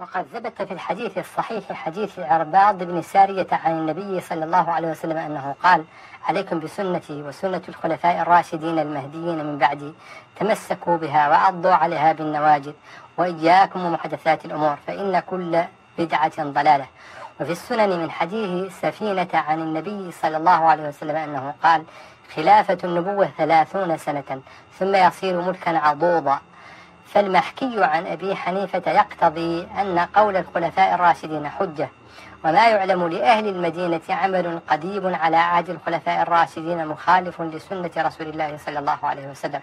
وقد ثبت في الحديث الصحيح حديث عرباض بن سارية عن النبي صلى الله عليه وسلم أنه قال عليكم بسنتي وسنة الخلفاء الراشدين المهديين من بعدي. تمسكوا بها وعضوا عليها بالنواجذ وإياكم ومحدثات الأمور فإن كل بدعة ضلالة. وفي السنن من حديث سفينة عن النبي صلى الله عليه وسلم أنه قال خلافة النبوة ثلاثون سنة ثم يصير ملكا عضوضا. فالمحكي عن أبي حنيفة يقتضي أن قول الخلفاء الراشدين حجة وما يعلم لأهل المدينة عمل قديم على عهد الخلفاء الراشدين مخالف لسنة رسول الله صلى الله عليه وسلم.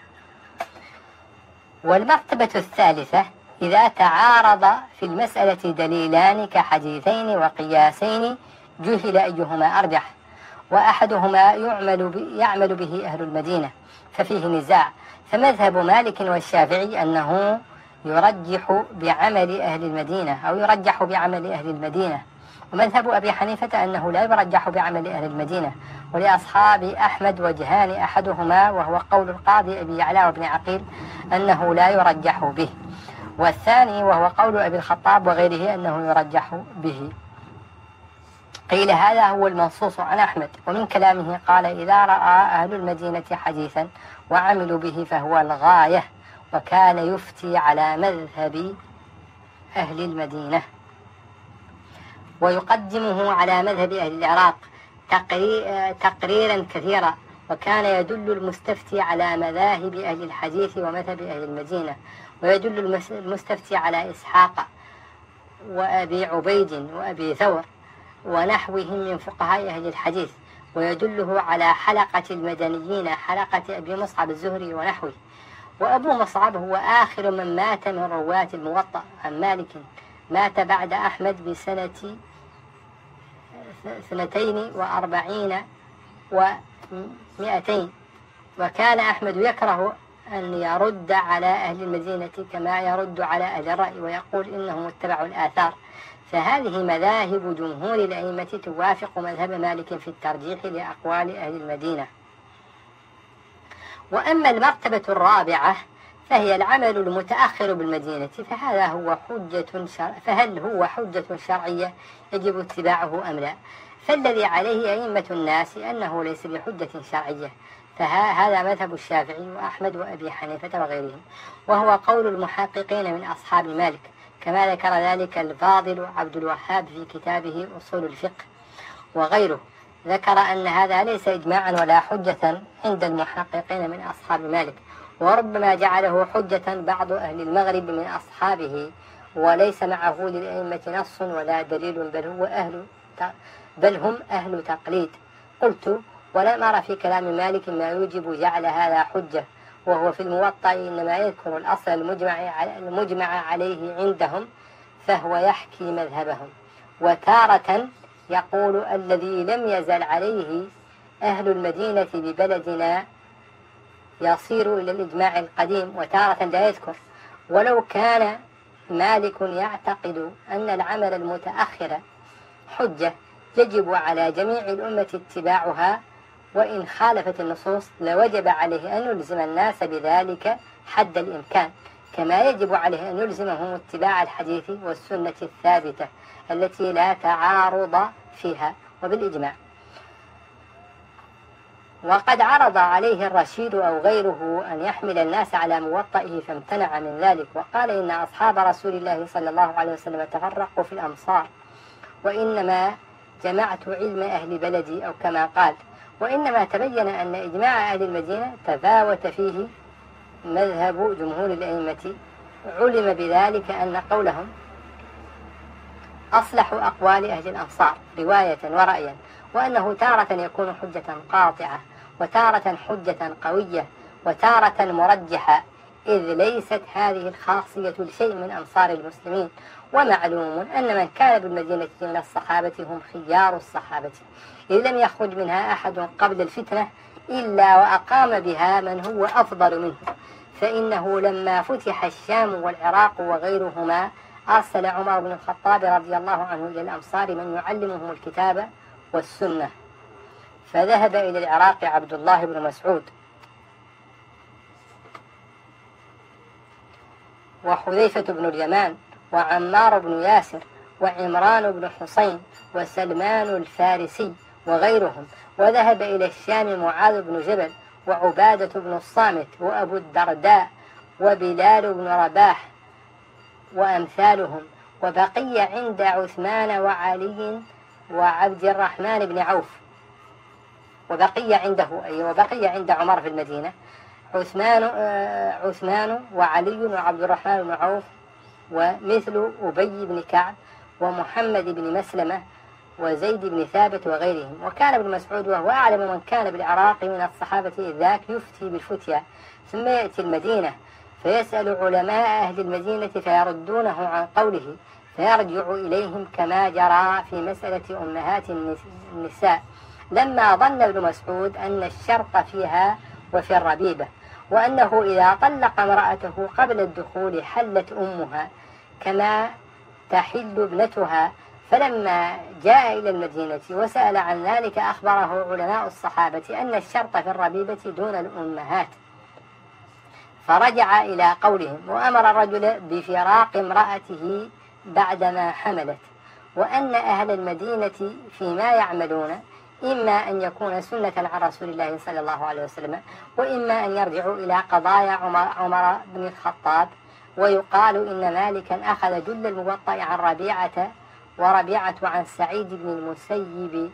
والمرتبة الثالثة إذا تعارض في المسألة دليلان كحديثين وقياسين جهل أيهما أرجح وأحدهما يعمل, يعمل به أهل المدينة ففيه نزاع فمذهب مالك والشافعي أنه يرجح بعمل أهل المدينة أو يرجح بعمل أهل المدينة. ومذهب أبي حنيفة أنه لا يرجح بعمل أهل المدينة. ولأصحاب أحمد وجهان أحدهما وهو قول القاضي أبي يعلى وابن عقيل أنه لا يرجح به. والثاني وهو قول أبي الخطاب وغيره أنه يرجح به. قيل هذا هو المنصوص عن أحمد ومن كلامه قال إذا رأى أهل المدينة حديثا وعملوا به فهو الغاية وكان يفتي على مذهب أهل المدينة. ويقدمه على مذهب أهل العراق تقريرا كثيرا وكان يدل المستفتي على مذاهب أهل الحديث ومذهب أهل المدينة. ويدل المستفتي على إسحاق وأبي عبيد وأبي ثور. ونحوهم من فقهاء أهل الحديث ويدله على حلقة المدنيين حلقة أبي مصعب الزهري ونحوه. وأبو مصعب هو آخر من مات من رواة الموطأ عن مالك. مات بعد أحمد بسنة سنتين وأربعين ومئتين وكان أحمد يكره أن يرد على أهل المدينة كما يرد على أهل الرأي ويقول إنهم اتبعوا الآثار. فهذه مذاهب جمهور الأئمة توافق مذهب مالك في الترجيح لأقوال أهل المدينة. وأما المرتبة الرابعة فهي العمل المتأخر بالمدينة فهذا هو حجة شرع فهل هو حجة شرعية يجب اتباعه أم لا؟ فالذي عليه أئمة الناس أنه ليس بحجة شرعية فهذا مذهب الشافعي وأحمد وأبي حنيفة وغيرهم وهو قول المحققين من أصحاب مالك. كما ذكر ذلك الفاضل عبد الوهاب في كتابه أصول الفقه وغيره. ذكر أن هذا ليس إجماعا ولا حجة عند المحققين من أصحاب مالك وربما جعله حجة بعض أهل المغرب من أصحابه وليس معه للأئمة نص ولا دليل بل هو أهل بل هم أهل تقليد. قلت ولم أرى في كلام مالك ما يوجب جعل هذا حجة. وهو في الموطأ إنما يذكر الأصل المجمع, المجمع عليه عندهم فهو يحكي مذهبهم. وتارة يقول الذي لم يزل عليه أهل المدينة ببلدنا يصير إلى الإجماع القديم وتارة لا يذكر. ولو كان مالك يعتقد أن العمل المتأخر حجة يجب على جميع الأمة اتباعها وإن خالفت النصوص لوجب عليه أن يلزم الناس بذلك حد الإمكان كما يجب عليه أن يلزمهم اتباع الحديث والسنة الثابتة التي لا تعارض فيها. وبالإجماع وقد عرض عليه الرشيد أو غيره أن يحمل الناس على موطئه فامتنع من ذلك وقال إن أصحاب رسول الله صلى الله عليه وسلم تفرقوا في الأمصار وإنما جمعت علم أهل بلدي أو كما قال وإنما تبين أن إجماع أهل المدينة تفاوت فيه مذهب جمهور الأئمة. علم بذلك أن قولهم أصلح أقوال أهل الأمصار رواية ورأيا وأنه تارة يكون حجة قاطعة وتارة حجة قوية وتارة مرجحة. إذ ليست هذه الخاصية لشيء من أمصار المسلمين ومعلوم أن من كان بالمدينة من الصحابة هم خيار الصحابة. إذ لم يخرج منها أحد قبل الفتنة إلا وأقام بها من هو أفضل منه. فإنه لما فتح الشام والعراق وغيرهما أرسل عمر بن الخطاب رضي الله عنه إلى الأمصار من يعلمهم الكتاب والسنة. فذهب إلى العراق عبد الله بن مسعود. وحذيفة بن اليمان وعمار بن ياسر وعمران بن حسين وسلمان الفارسي وغيرهم. وذهب إلى الشام معاذ بن جبل وعبادة بن الصامت وأبو الدرداء وبلال بن رباح وأمثالهم. وبقي عند عثمان وعلي وعبد الرحمن بن عوف. وبقي عنده أي وبقي عند عمر في المدينة. عثمان آه، عثمان وعلي وعبد الرحمن بن عوف ومثل أبي بن كعب ومحمد بن مسلمة وزيد بن ثابت وغيرهم. وكان ابن مسعود وهو أعلم من كان بالعراق من الصحابة ذاك يفتي بالفتيا ثم يأتي المدينة فيسأل علماء أهل المدينة فيردونه عن قوله فيرجع إليهم كما جرى في مسألة أمهات النساء. لما ظن ابن مسعود أن الشرط فيها وفي الربيبة. وأنه إذا طلق امرأته قبل الدخول حلت أمها كما تحل ابنتها. فلما جاء إلى المدينة وسأل عن ذلك أخبره علماء الصحابة أن الشرط في الربيبة دون الأمهات. فرجع إلى قولهم وأمر الرجل بفراق امرأته بعدما حملت. وأن أهل المدينة فيما يعملون إما أن يكون سنة عن رسول الله صلى الله عليه وسلم وإما أن يرجعوا إلى قضايا عمر, عمر بن الخطاب ويقال إن مالكا أخذ جل الموطأ عن ربيعة وربيعة عن سعيد بن المسيب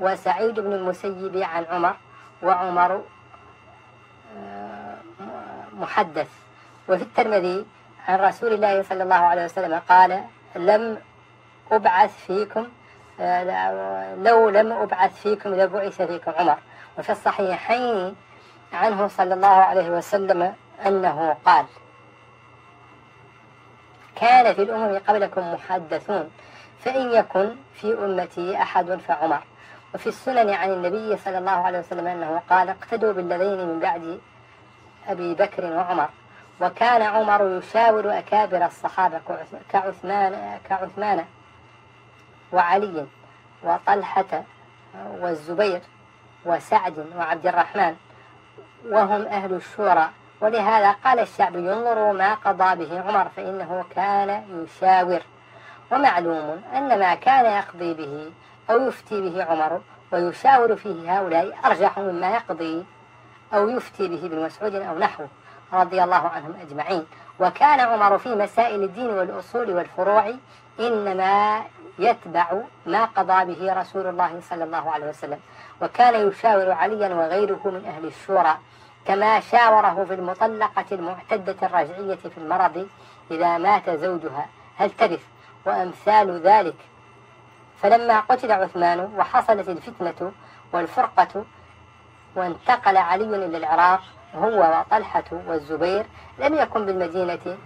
وسعيد بن المسيب عن عمر وعمر آه، محدث. وفي الترمذي عن رسول الله صلى الله عليه وسلم قال لم أبعث فيكم لو لم أبعث فيكم لبعث فيكم عمر. وفي الصحيحين عنه صلى الله عليه وسلم أنه قال كان في الأمم قبلكم محدثون فإن يكن في أمتي أحد فعمر. وفي السنن عن النبي صلى الله عليه وسلم أنه قال اقتدوا بالذين من بعد أبي بكر وعمر. وكان عمر يشاور أكابر الصحابة كعثمان كعثمان. وعلي وطلحة والزبير وسعد وعبد الرحمن وهم أهل الشورى. ولهذا قال الشعب ينظروا ما قضى به عمر فإنه كان يشاور. ومعلوم أن ما كان يقضي به أو يفتي به عمر ويشاور فيه هؤلاء أرجح مما يقضي أو يفتي به ابن مسعود أو نحوه رضي الله عنهم أجمعين. وكان عمر في مسائل الدين والأصول والفروع إنما يتبع ما قضى به رسول الله صلى الله عليه وسلم وكان يشاور عليا وغيره من أهل الشورى كما شاوره في المطلقة المعتدة الرجعية في المرض إذا مات زوجها. هل ترث؟ وأمثال ذلك. فلما قتل عثمان وحصلت الفتنة والفرقة وانتقل علي إلى العراق هو وطلحة والزبير لم يكن بالمدينة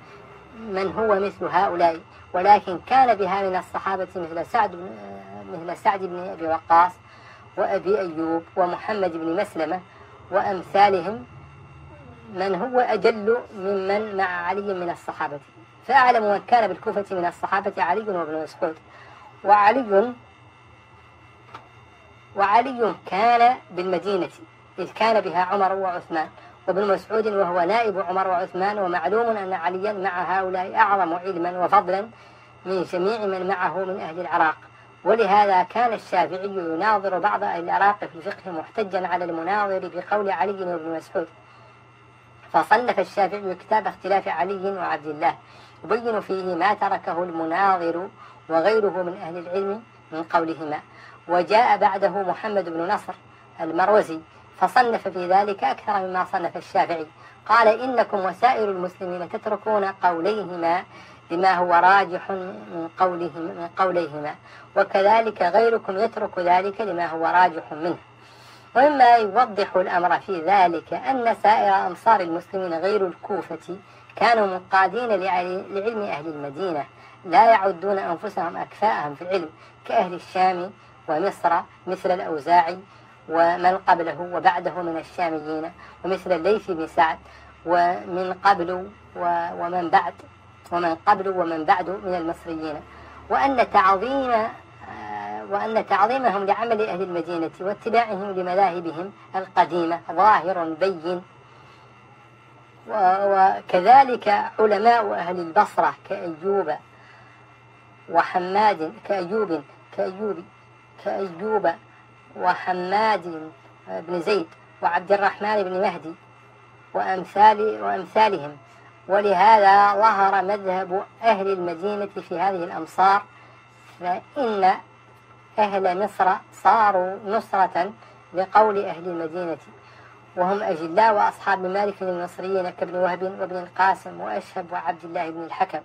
من هو مثل هؤلاء. ولكن كان بها من الصحابة مثل سعد بن مثل سعد بن أبي وقاص وأبي أيوب ومحمد بن مسلمة وأمثالهم من هو أجل ممن مع علي من الصحابة. فأعلم من كان بالكوفة من الصحابة علي وابن مسعود. وعلي وعلي كان بالمدينة إذ كان بها عمر وعثمان. وابن مسعود وهو نائب عمر وعثمان ومعلوم أن عليا مع هؤلاء أعظم علما وفضلا من جميع من معه من أهل العراق. ولهذا كان الشافعي يناظر بعض أهل العراق في الفقه محتجا على المناظر بقول علي وابن مسعود. فصنف الشافعي كتاب اختلاف علي وعبد الله يبين فيه ما تركه المناظر وغيره من أهل العلم من قولهما. وجاء بعده محمد بن نصر المروزي فصنف في ذلك أكثر مما صنف الشافعي. قال إنكم وسائر المسلمين تتركون قوليهما بما هو راجح من قولهم من قوليهما وكذلك غيركم يترك ذلك لما هو راجح منه. ومما يوضح الأمر في ذلك أن سائر أمصار المسلمين غير الكوفة كانوا منقادين لعلم أهل المدينة لا يعدون أنفسهم أكفاءهم في العلم كأهل الشام ومصر مثل الأوزاعي ومن قبله وبعده من الشاميين ومثل الليث بن سعد ومن قبل ومن بعد ومن قبل ومن بعد من المصريين. وأن تعظيم وأن تعظيمهم لعمل أهل المدينة واتباعهم لمذاهبهم القديمة ظاهر بين. وكذلك علماء أهل البصرة كأيوب وحماد كأيوب كأيوب كأيوب وحماد بن زيد وعبد الرحمن بن مهدي وأمثال وأمثالهم. ولهذا ظهر مذهب أهل المدينة في هذه الأمصار فإن أهل مصر صاروا نصرة لقول أهل المدينة. وهم أجلاء وأصحاب مالك المصريين كابن وهب وابن القاسم وأشهب وعبد الله بن الحكم.